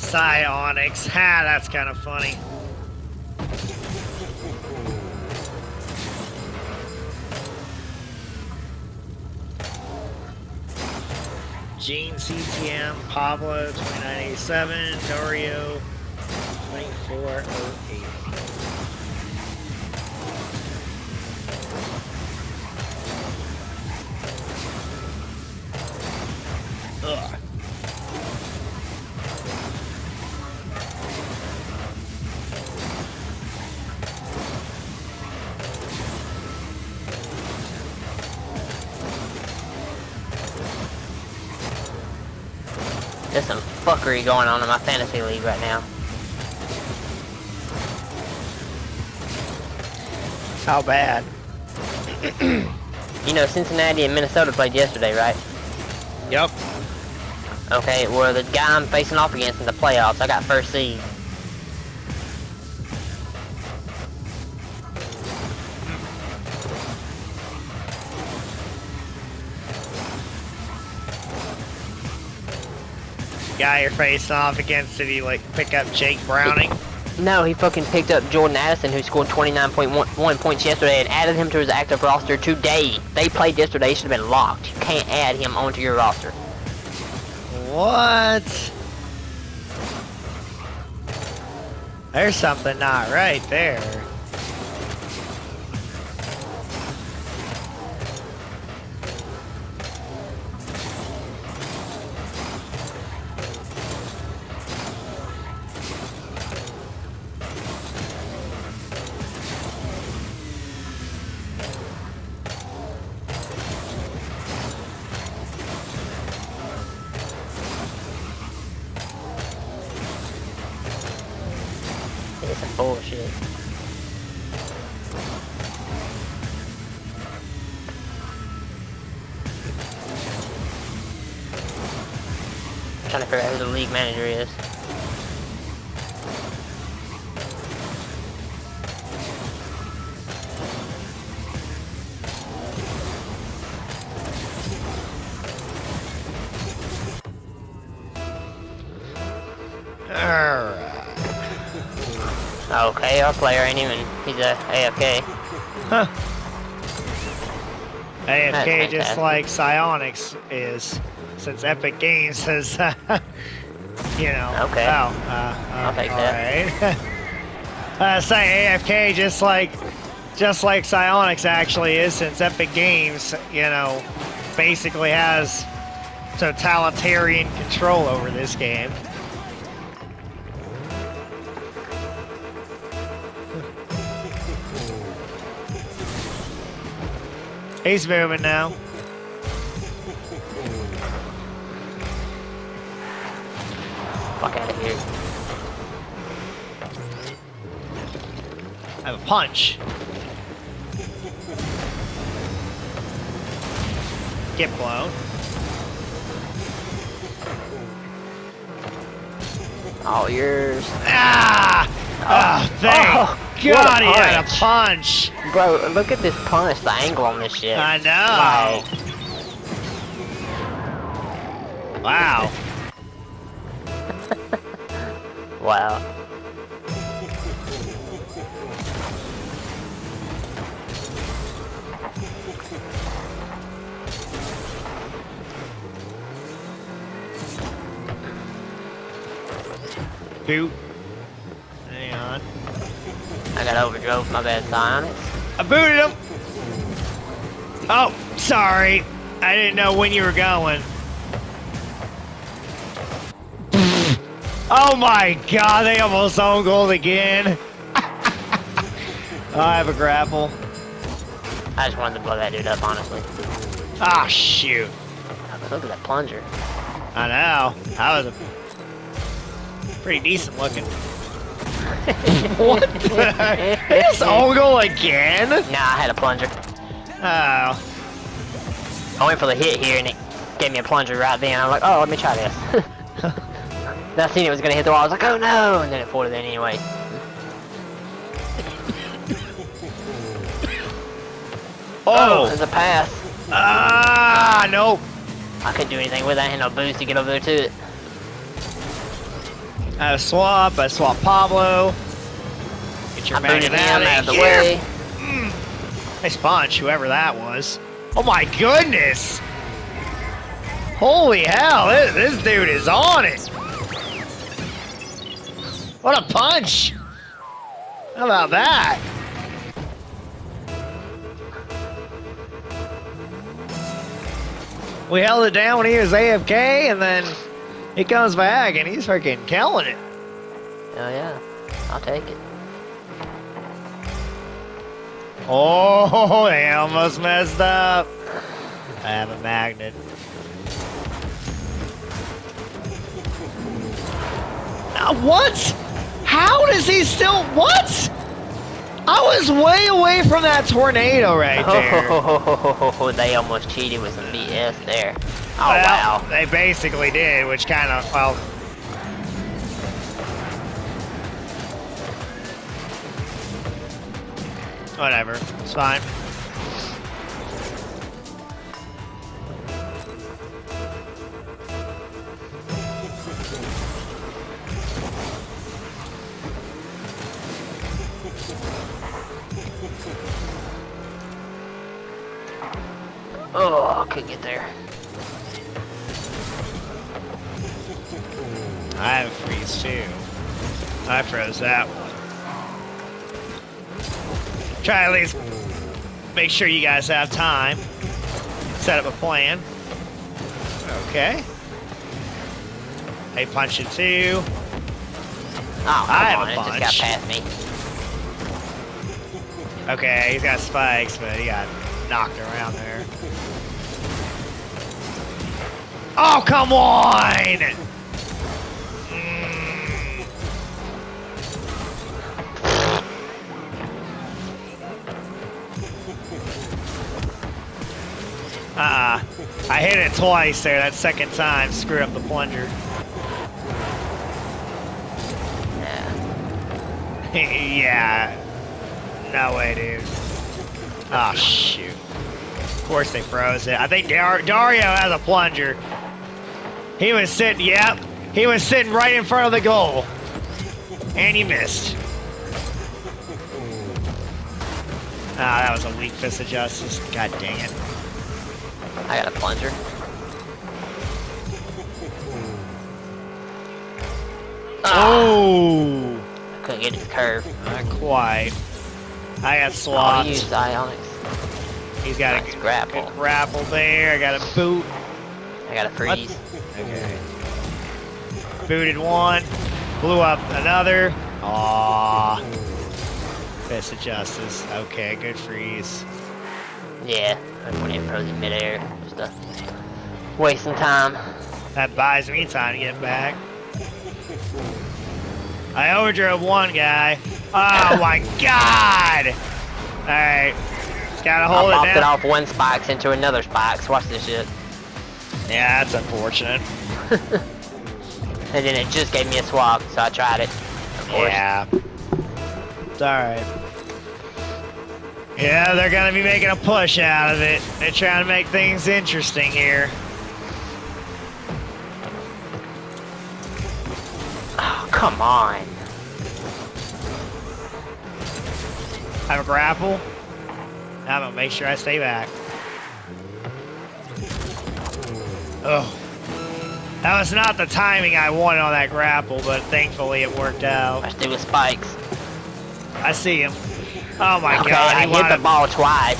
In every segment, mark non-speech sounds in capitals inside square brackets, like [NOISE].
Psionics. Ha, that's kind of funny. Gene CTM, Pablo 2987, Dario 2408. Fuckery going on in my fantasy league right now. How bad? You know, Cincinnati and Minnesota played yesterday, right? Yep. Okay, well, the guy I'm facing off against in the playoffs, I got first seed. Guy you're facing off against, did he like pick up Jake Browning? No, he fucking picked up Jordan Addison, who scored 29.1 points yesterday, and added him to his active roster today. They played yesterday, should have been locked. You can't add him onto your roster. What? There's something not right there. Trying to figure out who the league manager is. Alright. Okay, our player ain't even, he's a AFK. Huh. AFK just like Psyonix is, since Epic Games has, uh, you know. Okay. Oh, uh, I'll take that. [LAUGHS] uh, say AFK just like, just like Psyonix actually is, since Epic Games, you know, basically has totalitarian control over this game. [LAUGHS] He's moving now. Punch. Get blown. All yours. Ah! Oh, thank Oh, God he had a punch. punch. Bro, look at this punch, the angle on this shit. I know. Wow. Wow. [LAUGHS] Boot. Hang on. I got overdrove, my bad, Psionics. I booted him. Oh, sorry. I didn't know when you were going. oh my god, they almost own gold again. [LAUGHS] I have a grapple. I just wanted to blow that dude up, honestly. Ah, shoot. Look at that plunger. I know. That was a pretty decent looking. [LAUGHS] what the heck? It's own goal again? Nah, I had a plunger. Oh. I went for the hit here and it gave me a plunger right then. I'm like, oh, let me try this. then I seen it was gonna hit the wall. I was like, oh no! And then it folded in anyway. Oh! there's a pass. Ah, nope. I couldn't do anything with that. I had no boost to get over there to it. I swap. I swap Pablo. Get your I'm booting magnet him out out of the here. way. Hmm. Nice punch, whoever that was. Oh my goodness! Holy hell, this, this dude is on it! What a punch! How about that? We held it down when he was AFK, and then he comes back and he's freaking killing it. Oh yeah, I'll take it. Oh, [LAUGHS] they almost messed up. I have a magnet. Uh, what? How does he still? What? I was way away from that tornado right there. Oh, [LAUGHS] they almost cheated with some BS there. Oh Well, wow. They basically did, which kind of well. Whatever, it's fine. Oh, I couldn't get there. I have a freeze too. I froze that one. Try at least make sure you guys have time. Set up a plan. Okay. Hey, punch it too. Oh, I have on, a it just got past me. Okay, he's got spikes, but he got knocked around there. Oh, come on! Uh-uh. I hit it twice there. That second time screwed up the plunger. Yeah. [LAUGHS] yeah. No way, dude. Oh, shoot. Of course they froze it. I think Dar- Dario has a plunger. He was sitting, yep. He was sitting right in front of the goal. And he missed. Ah, that was a weak fist of justice. God dang it. I got a plunger. Oh. Oh! Couldn't get his curve. Not quite. I got Oh, swapped. he used Ionics. He's got Nice a good grapple. good grapple there. I got a boot. I got a freeze. Okay. Booted one. Blew up another. Aww. Fist of justice. Okay, good freeze. Yeah, I went in frozen midair. Just uh, wasting time. That buys me time to get back. I overdrove one guy. Oh [LAUGHS] my god! Alright. Just gotta I hold it popped it down. off one spikes into another spikes. Watch this shit. Yeah, that's unfortunate. [LAUGHS] And then it just gave me a swap, so I tried it. Yeah. It's alright. Yeah, they're gonna be making a push out of it. They're trying to make things interesting here. Oh, come on. I Have a grapple. I'm gonna make sure I stay back. Oh. That was not the timing I wanted on that grapple, but thankfully it worked out. Do with spikes. I see him. Oh my okay, god, I he hit the ball twice.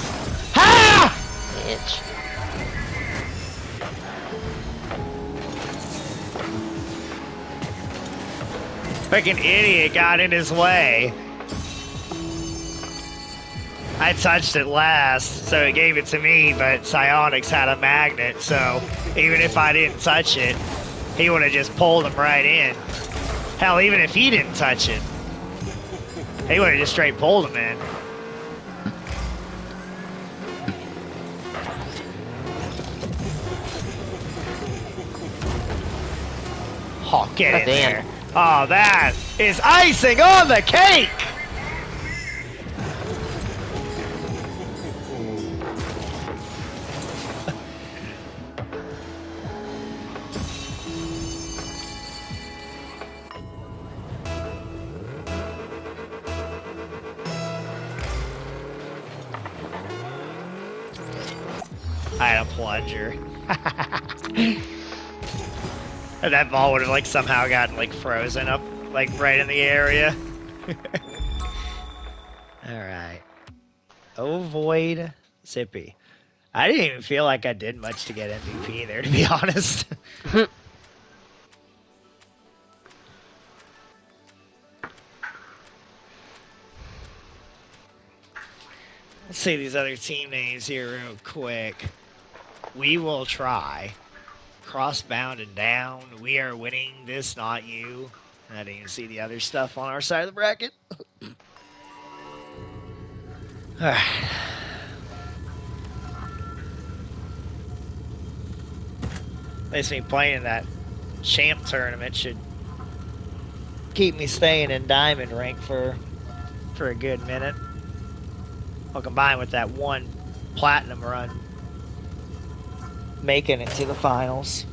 Ha! Bitch. Freaking idiot got in his way. I touched it last, so it gave it to me, but Psionics had a magnet, so even if I didn't touch it, he would have just pulled him right in. Hell, even if he didn't touch it, he would have just straight pulled him in. Oh, get That's in in. there. Oh, that is icing on the cake! [LAUGHS] and that ball would have like somehow gotten like frozen up like right in the area. [LAUGHS] Alright. Avoid Sippy. I didn't even feel like I did much to get MVP there, to be [LAUGHS] honest. Let's see these other team names here real quick. We will try. Crossbound and down. We are winning this, not you. I didn't even see the other stuff on our side of the bracket. [SIGHS] Alright. At least me playing in that champ tournament should keep me staying in diamond rank for for a good minute. I'll combine with that one platinum run making it to the finals.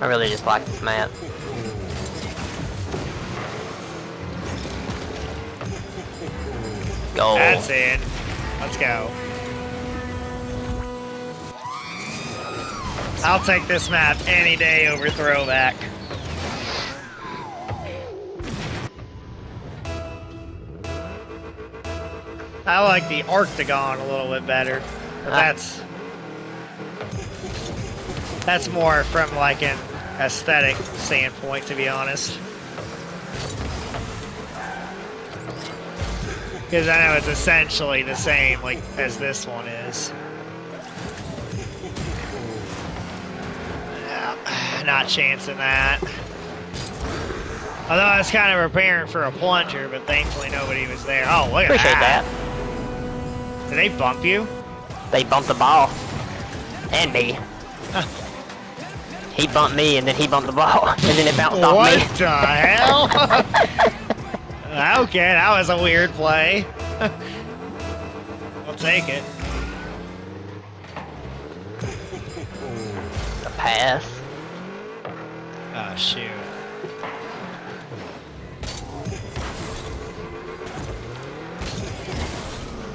I really just like this map. Go. That's it. Let's go. I'll take this map any day over throwback. I like the Arctagon a little bit better. But that's that's more from like an aesthetic standpoint, to be honest. Because I know it's essentially the same like as this one is. Yeah, [SIGHS] not chancing that. Although I was kind of preparing for a plunger, but thankfully nobody was there. Oh, look at Appreciate that. Did they bump you? They bumped the ball. And me. [LAUGHS] he bumped me and then he bumped the ball. [LAUGHS] And then it bounced off me. What the hell? [LAUGHS] okay, that was a weird play. [LAUGHS] I'll take it. The pass. Oh, shoot.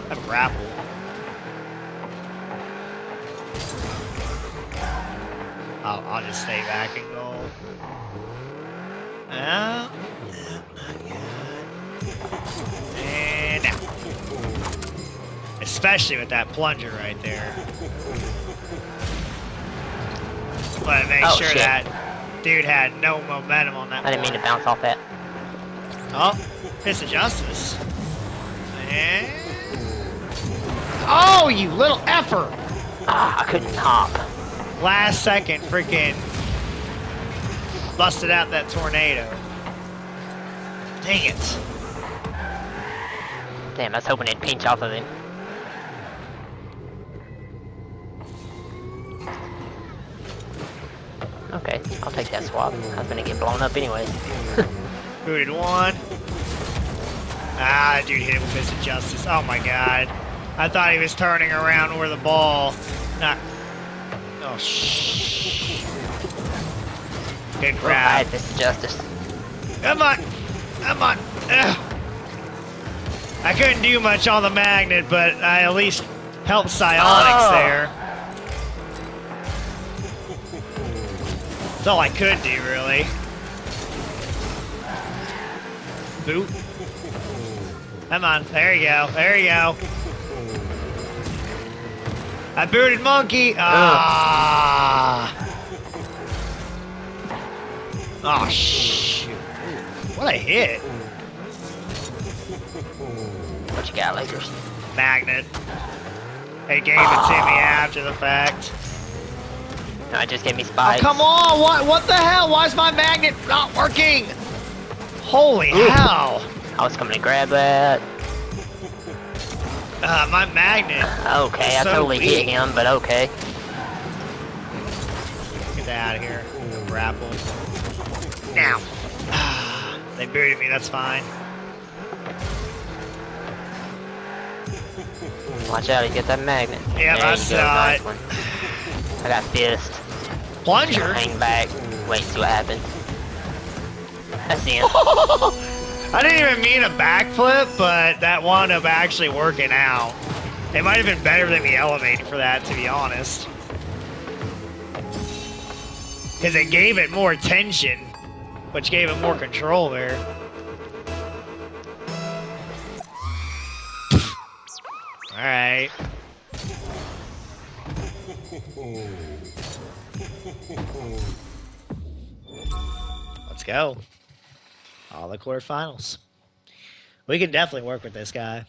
A grapple. I'll, I'll just stay back and go. No, not yet. And out. Especially with that plunger right there. But make Oh, sure shit. that dude had no momentum on that. I didn't mean to bounce off that. Oh, fist of justice. And... Oh, you little effer! Ah, I couldn't hop. Last second, freaking busted out that tornado. Dang it! Damn, I was hoping it'd pinch off of him. Okay, I'll take that swap. I was gonna get blown up anyways. [LAUGHS] Booted one. Ah, dude hit him with justice. Oh my god. I thought he was turning around where the ball. Not. Oh shh. Good grab. had this justice. Come on! Come on! Ugh. I couldn't do much on the magnet, but I at least helped Psionics Oh. there. That's all I could do, really. Boot. Come on. There you go. There you go. A bearded monkey. Ah. Oh, shoot. What a hit. What you got, Lakers? Magnet. They gave it to me after the fact. No, it just gave me Oh, spikes. come on! What what the hell? Why is my magnet not working? Holy hell! I was coming to grab that. Uh, my magnet. Okay, I So totally hit him, but okay. Get that out of here. Grapple. Now. [SIGHS] they buried me, that's fine. Watch out, you get that magnet. Yeah, I saw nice one. [SIGHS] I got fist. Plunger? Hang back. Wait, see what happens. That's the end. [LAUGHS] I didn't even mean a backflip, but that wound up actually working out. It might have been better than the elevator for that, to be honest. Because it gave it more tension, which gave it more control there. Alright. Let's go. All the quarterfinals. We can definitely work with this guy.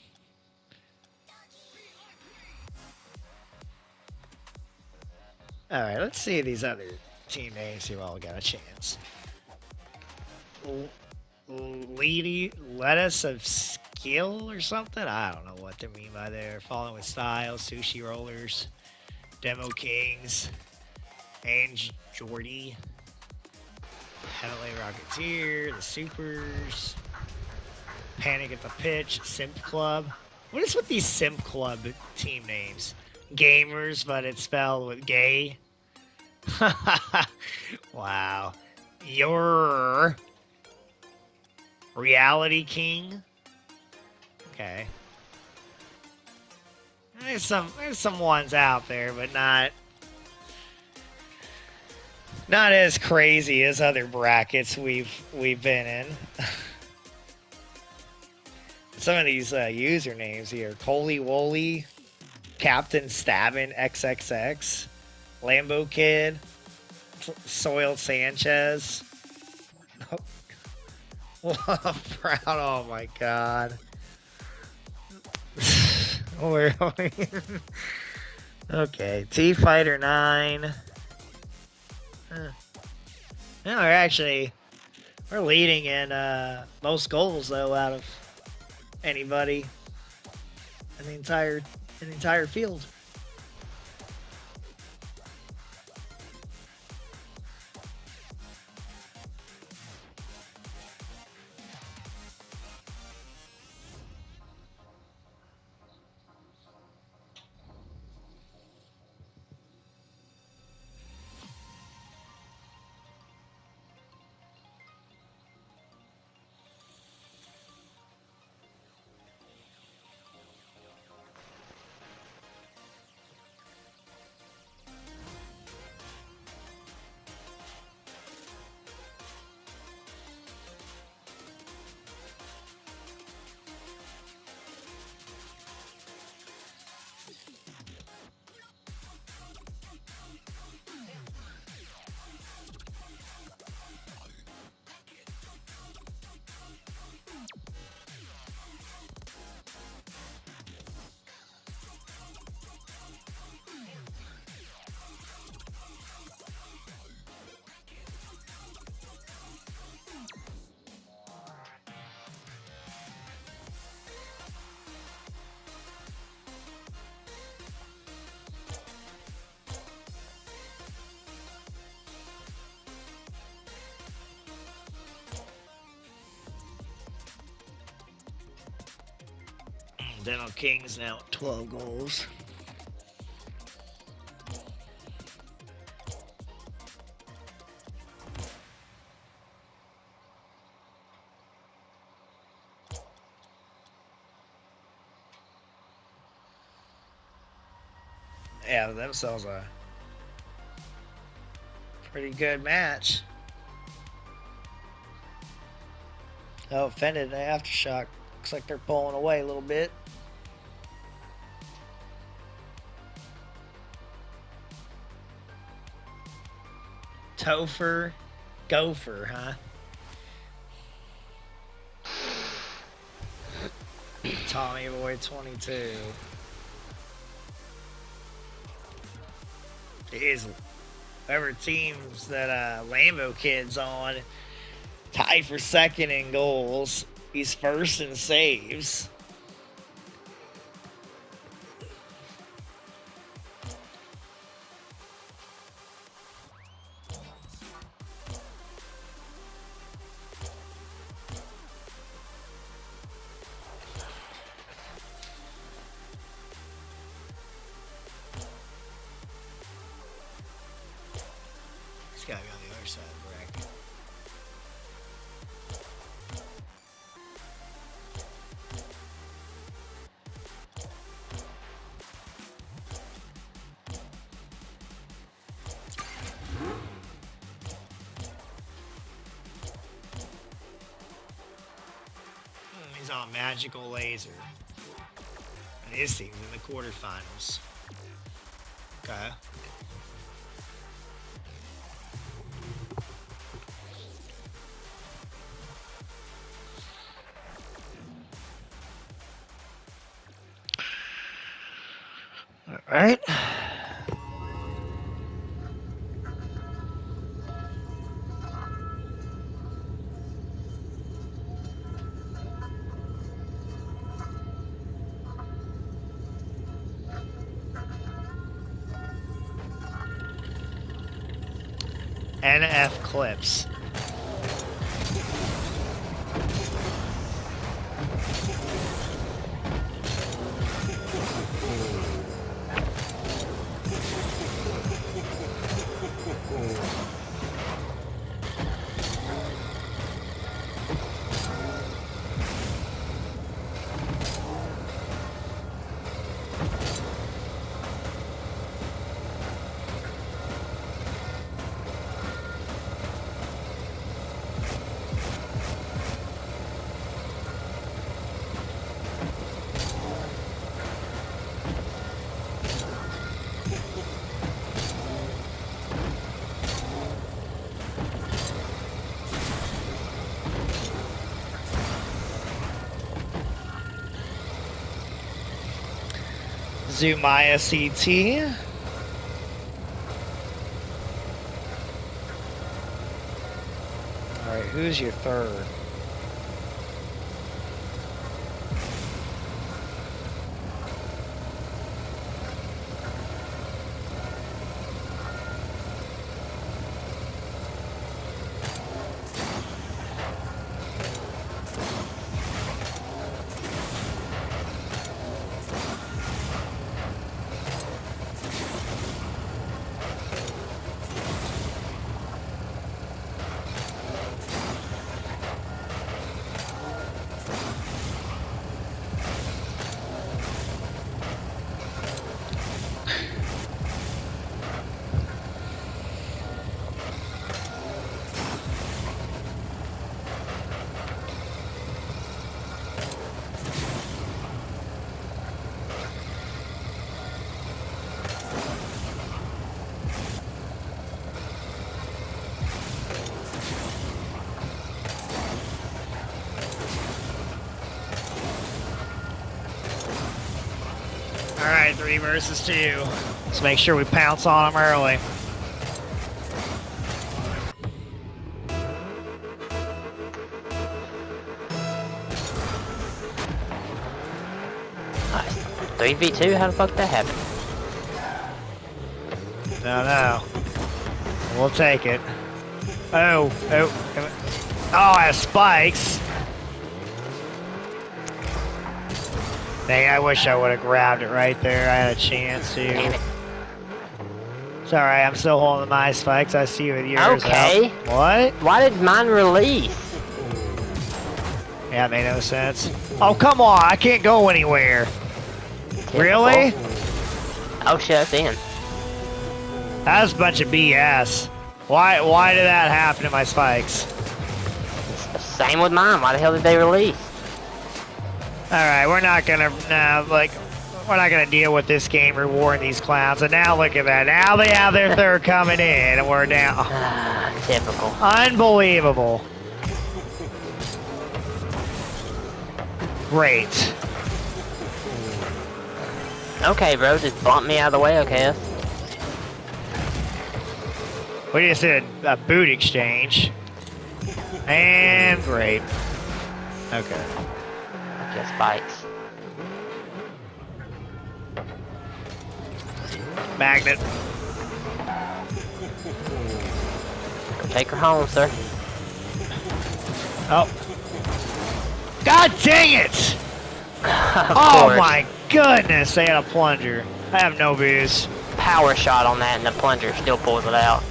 All right, let's see these other team names who all got a chance. Lady lettuce of skill or something? I don't know what they mean by there. Following with style, sushi rollers, demo kings, Ange Jordy, Heavenly Rocketeer, the Supers, Panic at the Pitch, Simp Club. What is with these Simp Club team names? Gamers, but it's spelled with gay. [LAUGHS] wow. Your Reality King. Okay. There's some there's some ones out there, but not not as crazy as other brackets we've we've been in. [LAUGHS] Some of these uh, usernames here: Coley Woolly, Captain Stabbin XXX, Lambo Kid, Soiled Sanchez. [LAUGHS] Proud! Oh my God. [LAUGHS] Okay, T Fighter Nine. Huh. No, we're actually we're leading in uh, most goals though out of anybody in the entire in the entire field. Demo Kings now at 12 goals. Yeah, themselves a pretty good match. Oh, offended aftershock Looks like they're pulling away a little bit. Topher, Gopher, huh? Tommy Boy 22. Is whoever teams that uh, Lambo Kid's on tied for second in goals. He's first in saves. He's gotta be on the other side of the bracket. Hmm, He's on Magical Laser. And his team's in the quarterfinals. Okay. Clips. Zumaya CT. All right, who's your third? All right, three versus two. Let's make sure we pounce on them early. Nice. 3v2? How the fuck that happen? No, no. We'll take it. Oh, oh. Oh, I have spikes. Dang, I wish I would have grabbed it right there. I had a chance to. It's alright, I'm still holding my spikes. I see you with yours. Okay. out. What? Why did mine release? Yeah, it made no sense. Oh, come on. I can't go anywhere. Really? Oh shit, that's in. That's a bunch of BS. Why, why did that happen to my spikes? Same with mine. Why the hell did they release? Alright, we're not gonna, nah, like, we're not gonna deal with this game rewarding these clowns. And now look at that. Now they have their third coming in, and we're down. Ah, typical. Unbelievable. Great. Okay, bro, just bump me out of the way, okay? We just did a boot exchange. And great. Okay. Just spikes. Magnet. Take her home, sir. Oh. God dang it! [LAUGHS] Oh course. my goodness, they had a plunger. I have no booze. Power shot on that and the plunger still pulls it out.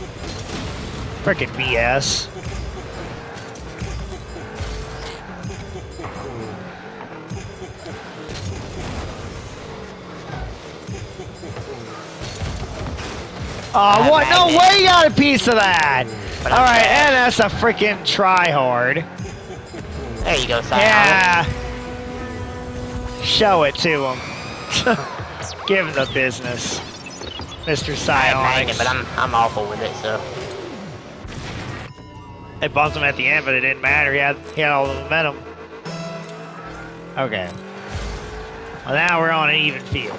Frickin' BS. Oh, what? No way you got a piece of that! But I'm Alright, bad. and that's a freaking try hard. There you go, Sion. Yeah. Show it to him. [LAUGHS] Give him the business. Mr. I Psionics. but I'm I'm awful with it, so They bumped him at the end, but it didn't matter. He had, he had all the momentum. Okay. Well, now we're on an even field.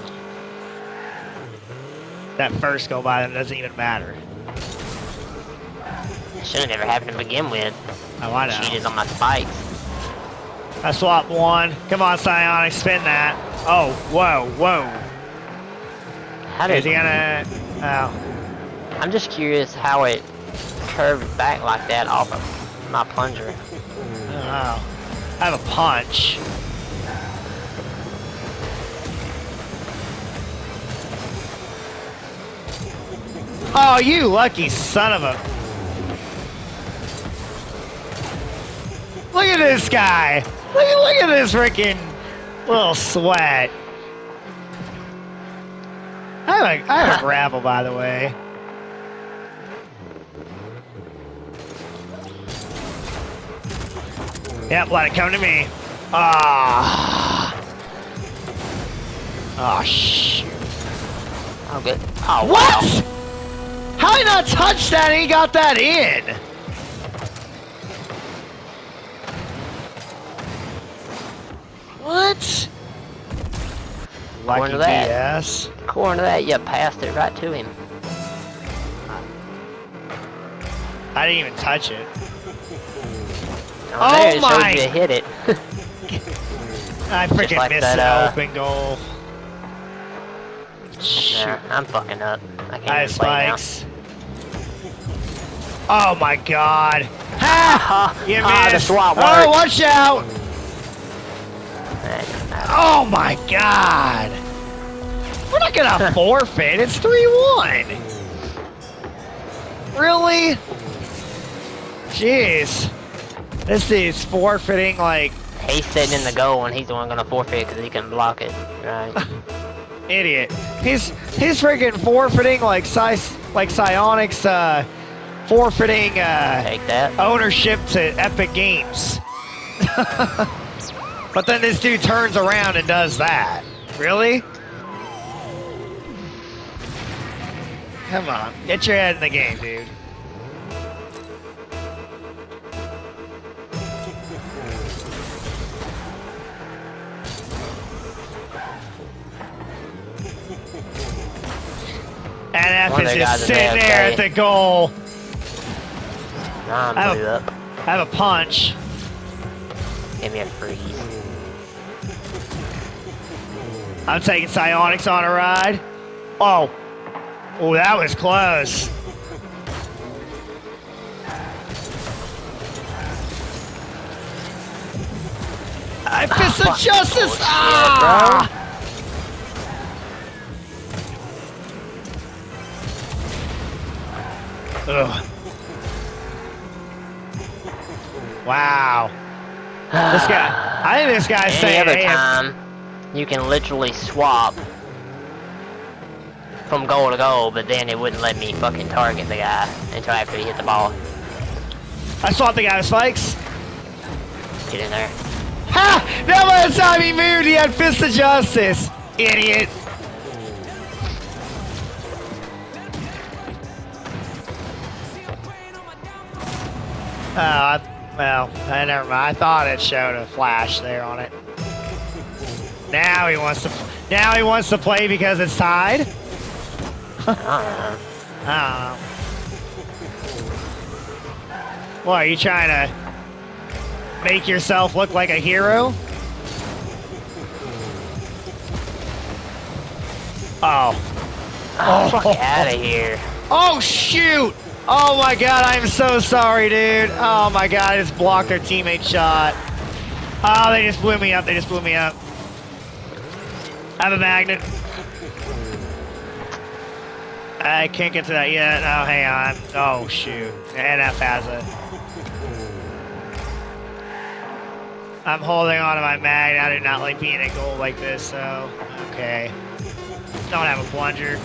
That first go by them doesn't even matter. should have never happened to begin with. Oh, I know. Cheated on my spikes. I swapped one. Come on, Psionic, spin that. Oh, whoa, whoa. How Is did he gonna... Oh. I'm just curious how it curved back like that off of my plunger. Oh, I. I have a punch. Oh, you lucky son of a... Look at this guy! Look at, look at this freaking little sweat. I have a, I have a [LAUGHS] grapple, by the way. Yep, let it come to me. Ah. Oh, shoot. Oh, good. Oh, What? wow. How did I not touch that and he got that in? What? Lucky to that. According to that, you passed it right to him. I didn't even touch it. Oh, Oh my- you hit it. [LAUGHS] I freaking like missed that, uh, open goal. Shoot. Nah, I'm fucking up. I can't I even play now. Oh my god. Ha! [LAUGHS] You Ah, the missed. swap oh, watch out! That doesn't matter. Oh my god! We're not gonna [LAUGHS] forfeit. It's 3-1. Really? Jeez. This is forfeiting like He's sitting in the goal and he's the one gonna forfeit because he can block it. Right. [LAUGHS] idiot. He's he's freaking forfeiting like Psy, like Psyonix uh forfeiting uh ownership to Epic Games. [LAUGHS] but then this dude turns around and does that. Really? Come on, get your head in the game, dude. And F is just sitting there at the goal. Nah, I'm have blew a- up. I have a punch. Give me a freeze. I'm taking Psionics on a ride. Oh. Oh, that was close. I fist [LAUGHS] of justice! bullshit, Ah! Ugh. Wow. This guy, [SIGHS] I think this guy's Any saying, other hey, time, you can literally swap from goal to goal, but then it wouldn't let me fucking target the guy until after he hit the ball. I swapped the guy with spikes. Get in there. Ha! That the time he moved, he had Fist of Justice. Idiot. Uh, well, I never mind. I thought it showed a flash there on it. Now he wants to. Now he wants to play because it's tied. I don't know. What are you trying to make yourself look like a hero? Oh. Oh, fuck out of here. Oh shoot! Oh my god, I'm so sorry, dude. Oh my god, I just blocked their teammate shot. Oh, they just blew me up. They just blew me up. I have a magnet. I can't get to that yet. Oh, hang on. Oh, shoot. NF has it. I'm holding on to my mag. I do not like being a goal like this, so... Okay. Don't have a plunger.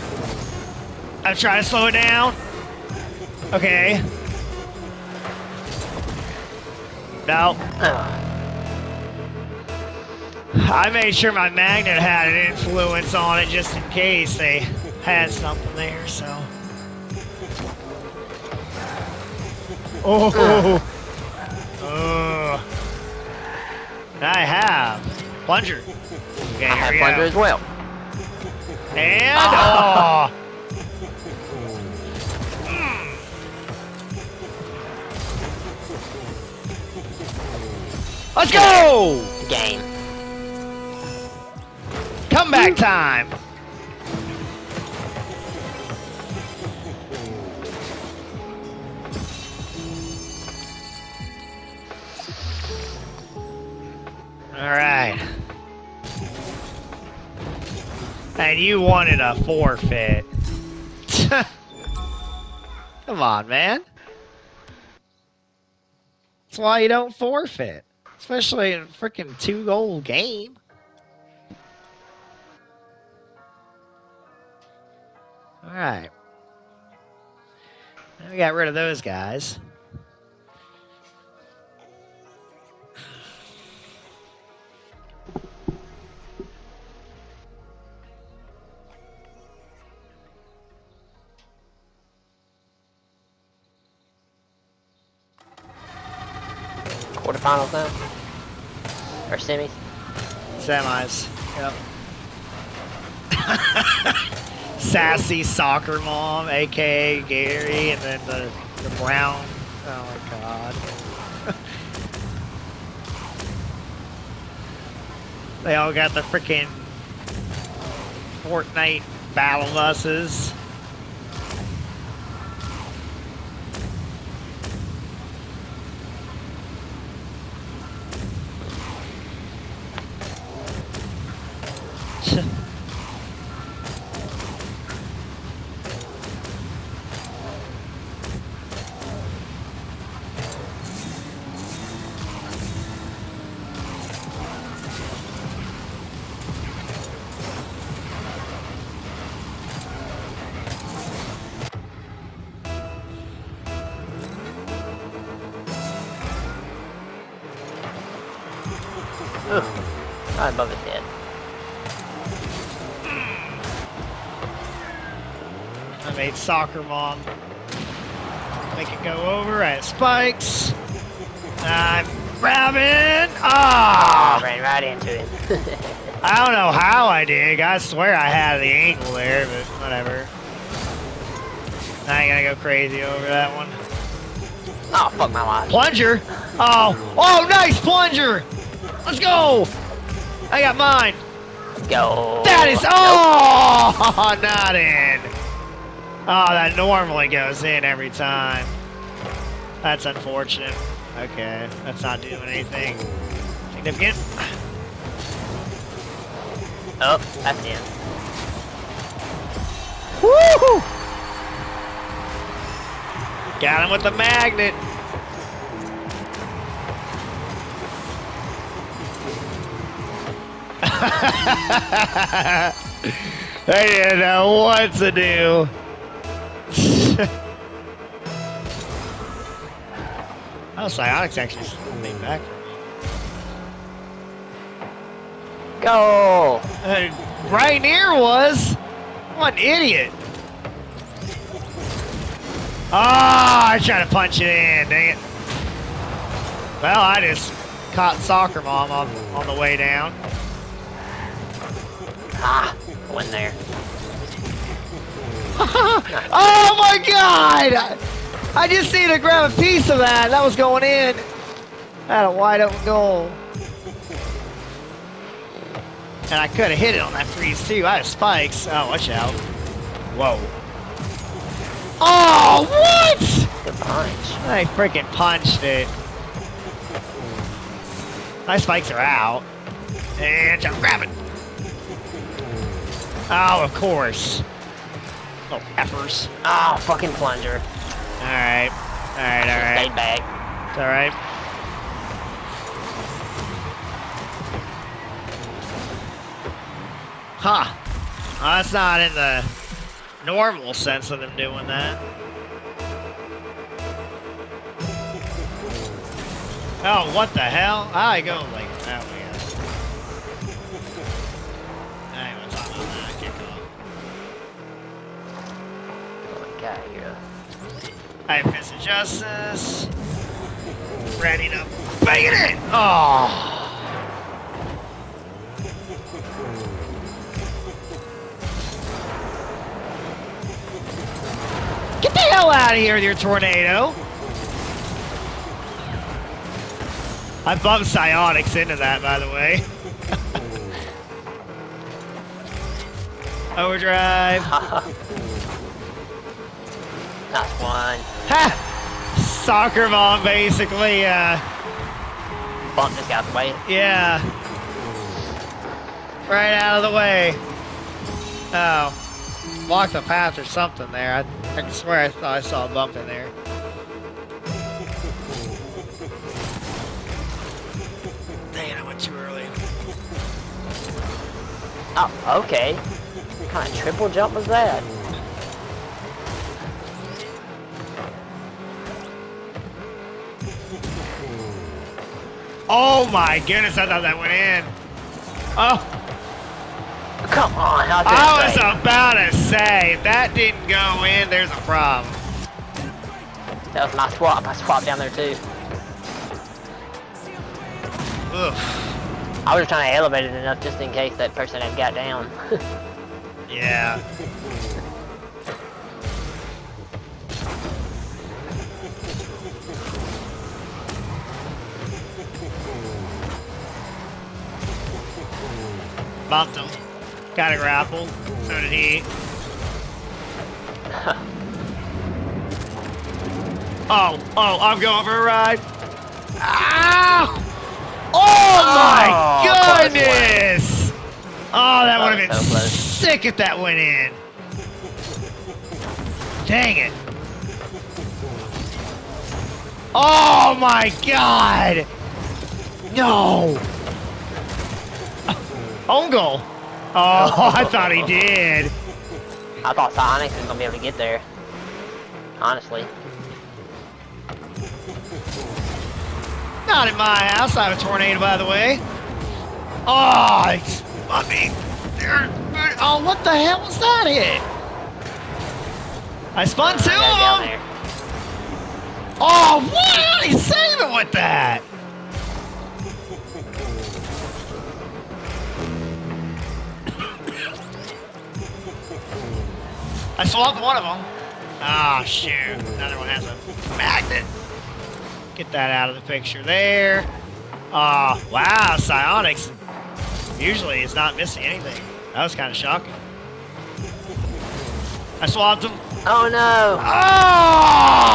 I'm trying to slow it down. Okay. No. Oh. I made sure my magnet had an influence on it just in case they had something there, so. Oh. Oh. I have plunger. Okay, I have plunger go. as well. And oh. Let's go! Game. Comeback time! Alright. And you wanted a forfeit. [LAUGHS] Come on, man. That's why you don't forfeit. Especially in a freaking two goal game. Alright. We got rid of those guys. Quarterfinals now? Or semis? Semis. Yep. [LAUGHS] Sassy soccer mom, aka Gary, and then the, the brown. Oh my god. [LAUGHS] they all got the freaking Fortnite battle buses. Soccer mom make it go over at spikes. I'm grabbing. Oh, Ah! ran right into it. I don't know how I did. I swear I had the angle there, but whatever. I ain't gonna go crazy over that one. oh, fuck my life. Plunger. Oh, oh, nice plunger. Let's go. I got mine. Let's go. That is Nope. oh, [LAUGHS] not in. Oh, that normally goes in every time. That's unfortunate. Okay, that's not doing anything significant. Oh, that's in. Woo! Got him with the magnet. [LAUGHS] I didn't know what to do. Oh, Psyonix actually made back. Go! Uh, Rainier was. What an idiot. Ah, I tried to punch it in, dang it. Well, I just caught Soccer Mom on, on the way down. Ah, went there. [LAUGHS] oh my god! I just need to grab a piece of that. That was going in. I had a wide open goal. And I could have hit it on that freeze too. I have spikes. Oh, watch out. Whoa. Oh, what? Good punch. I freaking punched it. My spikes are out. And jump, grab it. Oh, of course. Oh, effers. Oh, fucking plunger. Alright. Alright, alright. Stay back. It's alright. Huh. Oh, that's not in the normal sense of them doing that. Oh, what the hell? I go like that way. I ain't gonna talk about that. Kick off. Oh my god, here. I have Fist of Justice. Ready to bang it in! Oh! Get the hell out of here with your tornado! I bumped Psyonix into that, by the way. [LAUGHS] Overdrive. [LAUGHS] Nice one. Ha! Soccer mom, basically, uh, Bump this guy the way. yeah. Right out of the way. Oh. Blocked the path or something there. I, I can swear I thought I saw a bump in there. Dang, I went too early. Oh, okay. What kind of triple jump was that? Oh my goodness, I thought that went in. Oh, Come on, I was say? about to say, if that didn't go in, there's a problem. That was my swap. I swapped down there too. Ugh. I was trying to elevate it enough just in case that person had got down. [LAUGHS] Yeah. Bumped him. Got a grapple. So did he. [LAUGHS] Oh, oh, I'm going for a ride. Ow! Oh my Oh, one. goodness! Oh, that would have been so sick if that went in. Dang it. Oh my god! No! Own goal. Oh, I thought he did. I thought Sonic was gonna be able to get there. Honestly. Not in my house. I have a tornado, by the way. Oh, it's, I mean. Oh, what the hell was that hit? I spun two gotta get down of them. Oh, what? How did he save it with that? I swapped one of them. Ah, shoot. Another one has a magnet. Get that out of the picture there. Ah, wow, Psyonix. Usually it's not missing anything. That was kind of shocking. I swapped him. Oh no! Ah!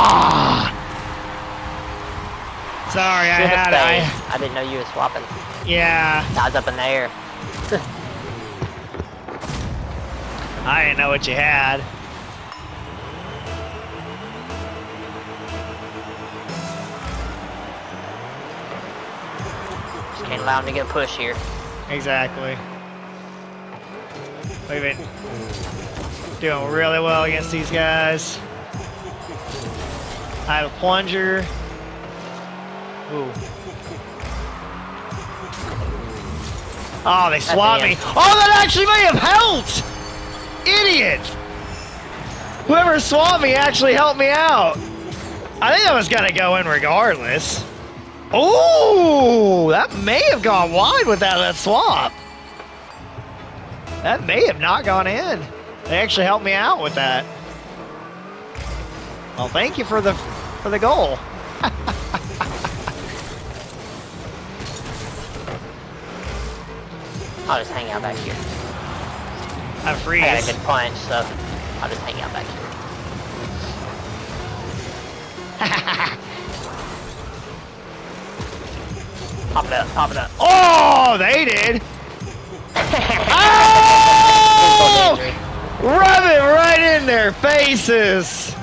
Sorry, I had I. I didn't know you were swapping. yeah, I was up in the air. [LAUGHS] I didn't know what you had. Can't allow him to get a push here. Exactly. We've been doing really well against these guys. I have a plunger. Ooh. Oh, they swapped the me. Oh, that actually may have helped! Idiot! Whoever swapped me actually helped me out. I think I was gonna go in regardless. Oh, that may have gone wide without that swap. That may have not gone in. They actually helped me out with that. Well, thank you for the for the goal. [LAUGHS] I'll just hang out back here. I I got a freeze. good punch, so I'll just hang out back here. [LAUGHS] Pop it up, pop it up. Oh, they did. Insult [LAUGHS] Oh! Rub it right in their faces.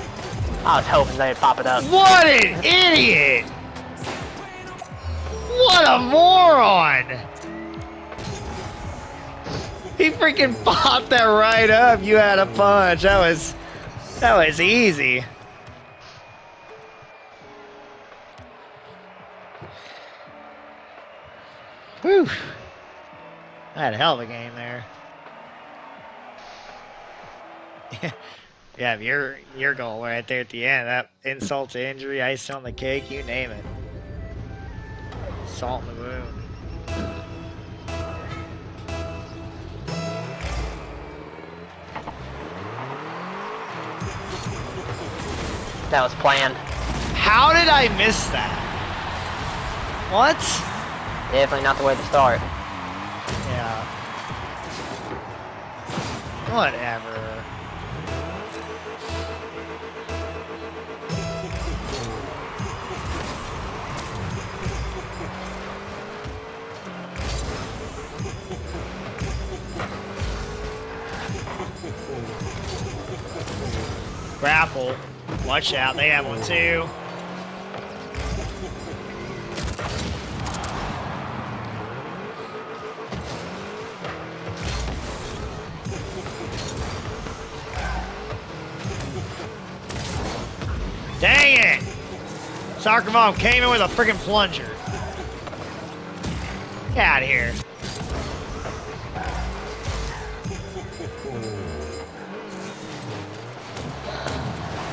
I was hoping they'd pop it up. What an idiot! What a moron! He freaking popped that right up. You had a punch. That was that was easy. Whew. I had a hell of a game there. [LAUGHS] Yeah, your your goal right there at the end. That insult to injury, ice on the cake, you name it. Salt in the wound. That was planned. How did I miss that? What? Definitely not the way to start. Yeah. Whatever. Grapple. Watch out, they have one too. Soccer mom came in with a freaking plunger. Get out of here.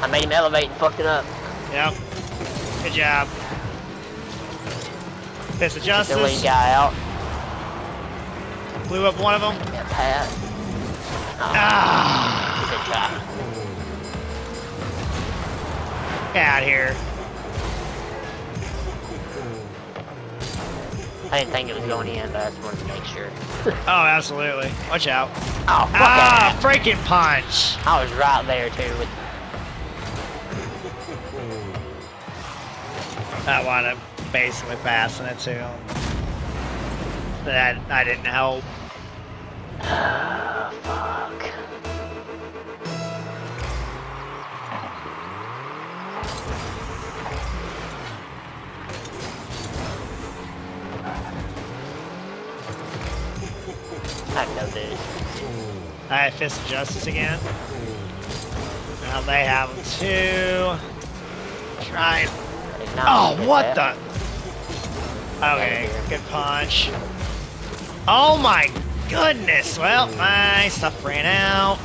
I made him elevate and fucked it up. Yep. Good job. Fist of The lead justice. guy out. Blew up one of them. Yeah, Pat. Oh, Ah! good try. Get out of here. I didn't think it was going in, but I just wanted to make sure. [LAUGHS] Oh, absolutely. Watch out. Oh, fuck Ah, freaking punch. I was right there too. With, That wound up basically passing it to him. That I didn't help. Fist of Justice again. Now they have them too. Did not Oh, what the? Okay, good punch. Oh my goodness. Well, my stuff ran out. [SIGHS]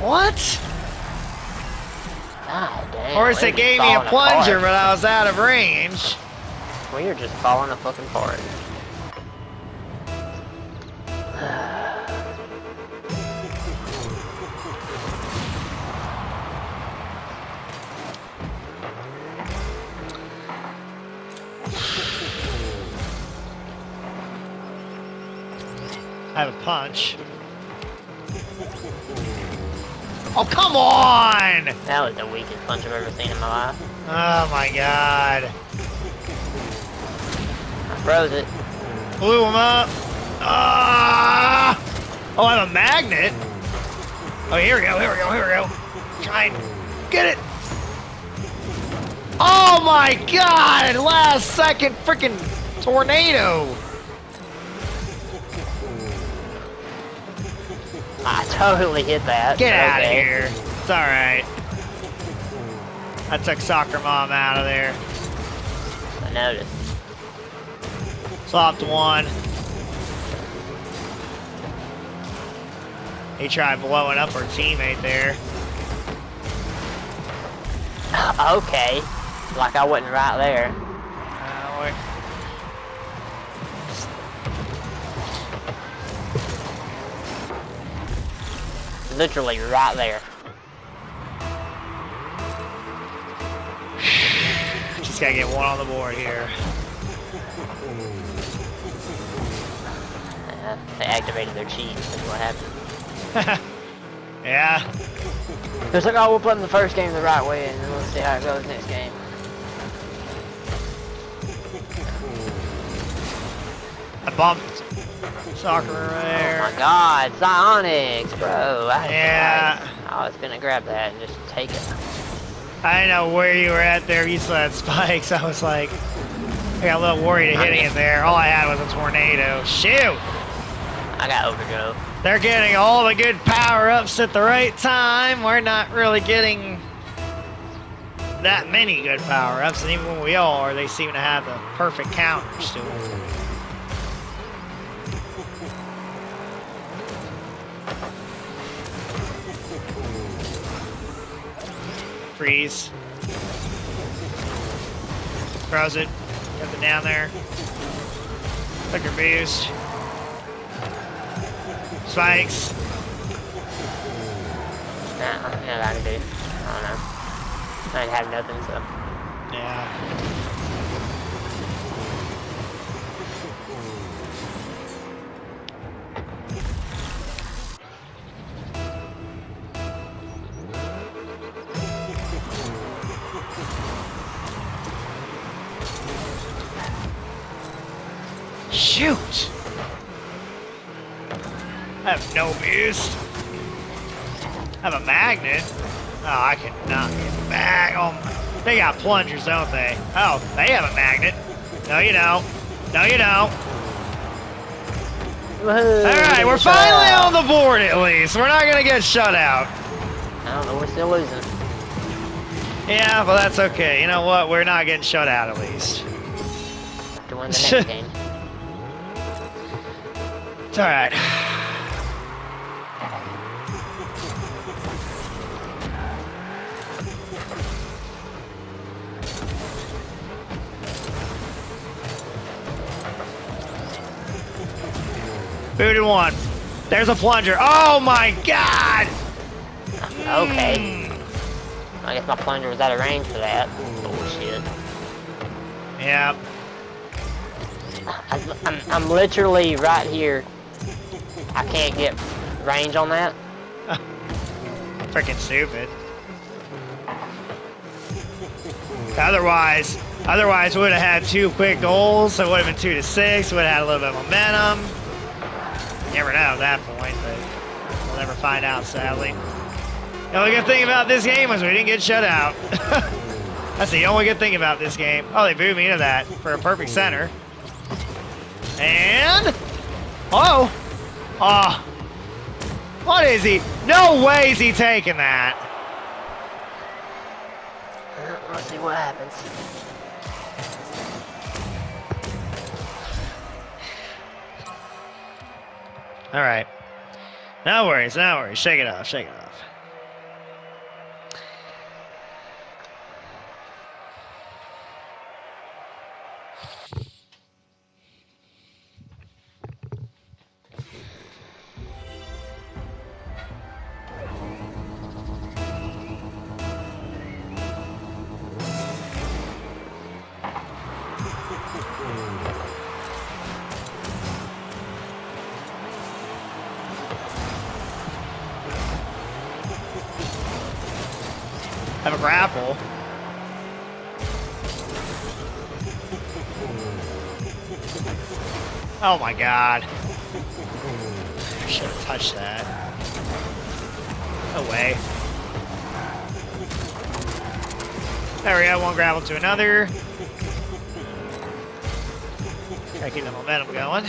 What? Damn. Of course, they gave me a plunger, apart. but I was out of range. We are just falling a fucking apart. [SIGHS] I have a punch. Oh, come on! That was the weakest punch I've ever seen in my life. Oh my god. I froze it. Blew him up. Ah! Oh, I have a magnet. Oh, here we go, here we go, here we go. Try and get it. Oh my god! Last second freaking tornado. I totally hit that. Get out of here. It's alright. I took Soccer Mom out of there. I noticed. Swapped one. He tried blowing up our teammate there. [LAUGHS] okay. Like I wasn't right there. Uh, Literally right there. Just gotta get one on the board here. Uh, they activated their cheats. That's what happened. [LAUGHS] yeah. It's like, oh, we're playing the first game the right way, and then we'll see how it goes next game. I bumped soccer right Oh my god, Psyonix, bro. I, Yeah. I, I was gonna grab that and just take it. I didn't know where you were at there. You still had spikes. [LAUGHS] I was like, I got a little worried of hitting it there. All I had was a tornado. Shoot! I got overdrove. They're getting all the good power-ups at the right time. We're not really getting that many good power-ups, and even when we are, they seem to have the perfect counters to them. Freeze. Throws it. Get it down there. Clicker boost. Spikes. Nah, I can do. I don't know. I have nothing, so. Yeah. Shoot! I have no boost. I have a magnet. Oh, I cannot get back. Oh, they got plungers, don't they? Oh, they have a magnet. No, you don't. No, you don't. All right, we're finally on the board at least. We're not gonna get shut out. I don't know, we're still losing. Yeah, but that's okay. You know what? We're not getting shut out at least. To win the next [LAUGHS] game. It's all right. Booted one. There's a plunger. Oh my god! Okay. Mm. I guess my plunger was out of range for that. Bullshit. Yeah. I, I'm, I'm literally right here. I can't get range on that. [LAUGHS] Freaking stupid. Otherwise, otherwise we would have had two quick goals. It would have been two to six. Would have had a little bit of momentum. You never know at that point, but we'll never find out, sadly. The only good thing about this game was we didn't get shut out. [LAUGHS] That's the only good thing about this game. Oh, they booed me into that for a perfect center. And oh, oh, what is he? No way is he taking that. Let's see what happens. All right. No worries, no worries. Shake it off, shake it off. Grapple. Oh my god. Should have touched that. No way. There we go, one grapple to another. Gotta keep the momentum going.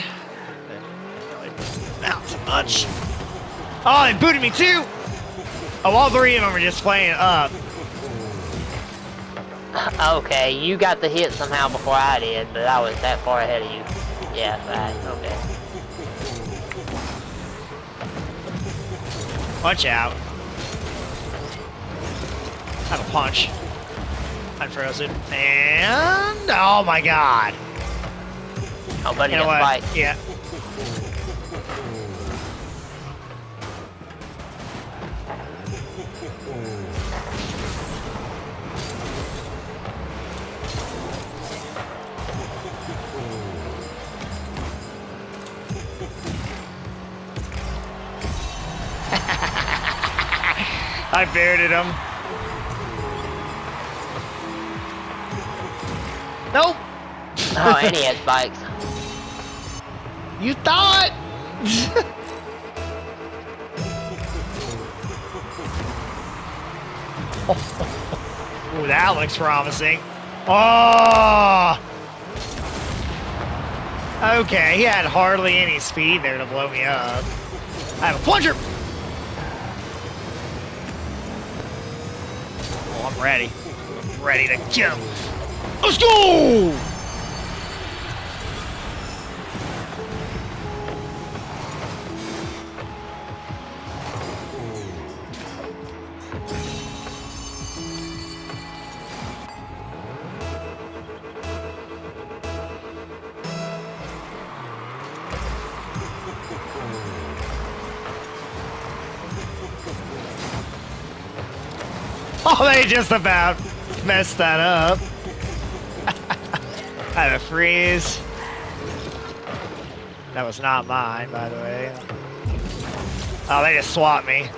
Not so much. Oh, they booted me too! Oh, all three of them are just playing up. Okay, you got the hit somehow before I did, but I was that far ahead of you. Yeah, right, okay. Watch out. Have a punch. Unfrozen. And oh my god. Oh, buddy, You know what? spiked. Yeah. Baited him. Um. Nope. Oh, and he had spikes. You thought? Ooh, that looks promising. Oh! Okay, he had hardly any speed there to blow me up. I have a plunger! Ready. I'm ready to kill. Let's go! Just about messed that up. I [LAUGHS] had a freeze. That was not mine, by the way. Oh, they just swapped me.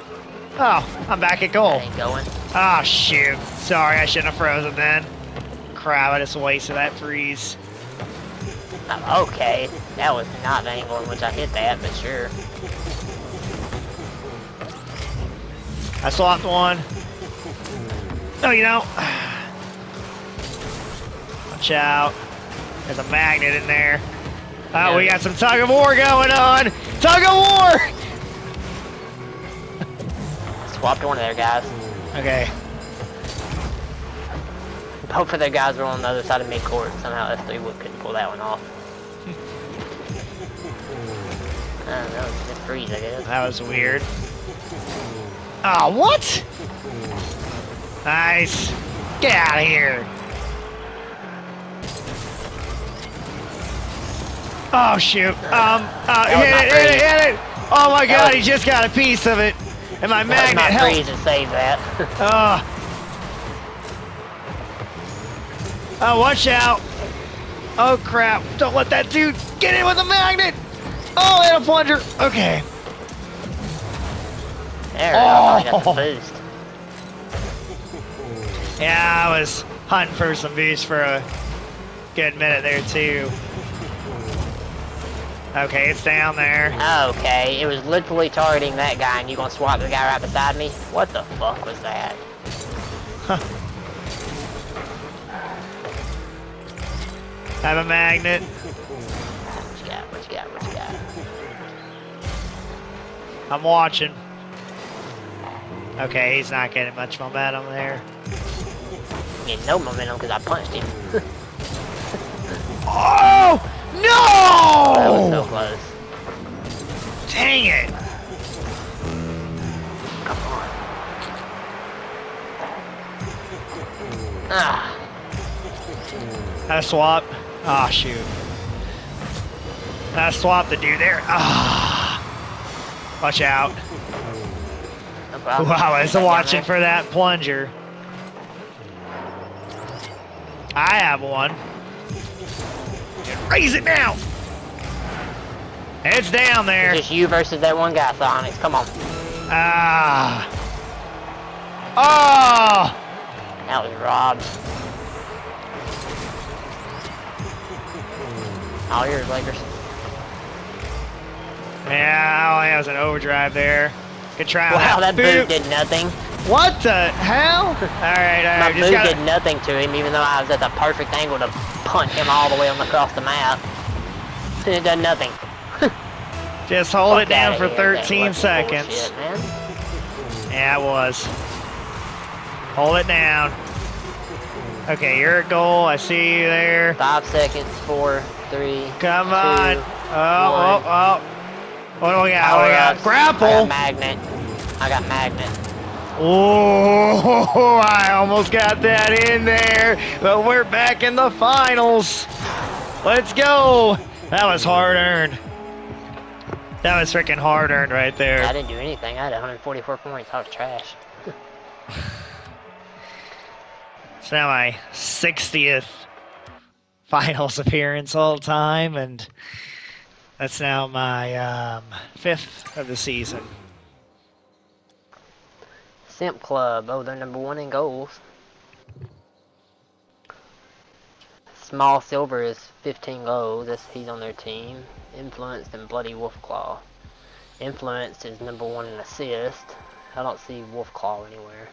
Oh, I'm back at goal. Going. Oh, shoot. Sorry, I shouldn't have frozen then. Crap, I just wasted that freeze. Oh, okay, that was not the angle in which I hit that, but sure. I swapped one. No, you don't. Watch out. There's a magnet in there. Oh, we got some tug of war going on. Tug of war! Swapped one of their guys. Okay. Both of their guys were on the other side of mid-court. Somehow S3 Wood couldn't pull that one off. I don't know, it's just freeze, I guess. That was weird. Oh, what? Nice. Get out of here. Oh, shoot. Um, uh, hit it, hit it, hit it. Oh my That god, was- he just got a piece of it. And my That was magnet not helped. and save that. [LAUGHS] Oh. Oh, watch out. Oh, crap. Don't let that dude get in with the magnet. Oh, and a plunger. Okay. there, I finally got Oh. the boost. Yeah, I was hunting for some boost for a good minute there, too. Okay, it's down there. Okay, it was literally targeting that guy and you gonna swap the guy right beside me? What the fuck was that? Have a magnet. What you got, what you got, what you got? I'm watching. Okay, he's not getting much momentum there. Getting no momentum because I punched him. [LAUGHS] Oh! No! That was so close. Dang it! Come on. Ah, I swap. Ah, shoot. I swap the dude there. Ah. Watch out. no. Wow, I was watching for that plunger. I have one. Raise it now! It's down there. It's just you versus that one guy, Sonics. Come on. Ah. Oh! That was robbed. All yours, Lakers. Yeah, oh, that was an overdrive there. Good try Wow, that boot. boot did nothing. What the hell? All right, all My right. Just boot gotta, did nothing to him, even though I was at the perfect angle to punch him all the way on across the map. It done nothing. [LAUGHS] just hold it down for 13 seconds. bullshit. Yeah, it was. Hold it down. Okay, you're a goal. I see you there. Five seconds. Four, three. Come two, on. Oh, one. oh, oh. What do we got? What do we got? grapple. I got magnet. I got magnet. Oh, I almost got that in there, but we're back in the finals. Let's go. That was hard earned. That was freaking hard earned right there. I didn't do anything. I had 144 points. I was trash. [LAUGHS] It's now my 60th finals appearance all time, and that's now my um, fifth of the season. Simp Club. Oh, they're number one in goals. Small Silver is 15 goals. That's, he's on their team. Influenced and Bloody Wolfclaw. Influenced is number one in assist. I don't see Wolfclaw anywhere.